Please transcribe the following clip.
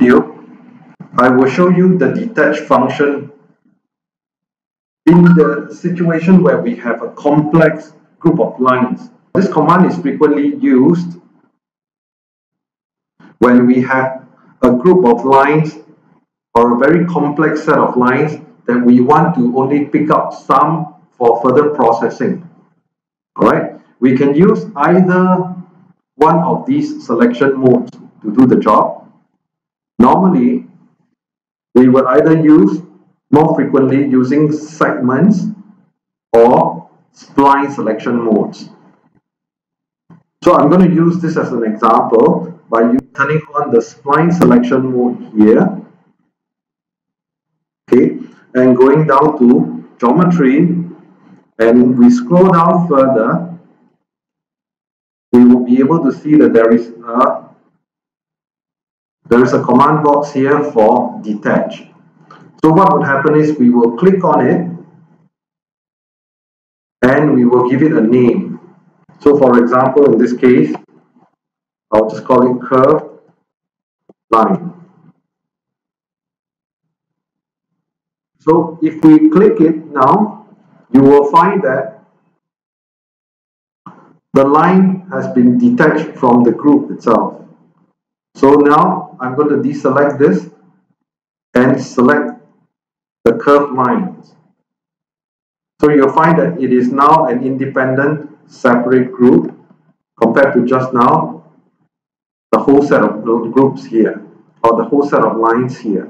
video, I will show you the detach function in the situation where we have a complex group of lines. This command is frequently used when we have a group of lines or a very complex set of lines that we want to only pick up some for further processing. Alright, we can use either one of these selection modes to do the job. Normally, we will either use more frequently using segments or spline selection modes. So I'm going to use this as an example by turning on the spline selection mode here. Okay, and going down to geometry and we scroll down further, we will be able to see that there is a there is a command box here for detach. So what would happen is we will click on it and we will give it a name. So for example, in this case, I'll just call it curve line. So if we click it now, you will find that the line has been detached from the group itself. So now I'm going to deselect this and select the curved lines. So you'll find that it is now an independent separate group compared to just now the whole set of groups here or the whole set of lines here.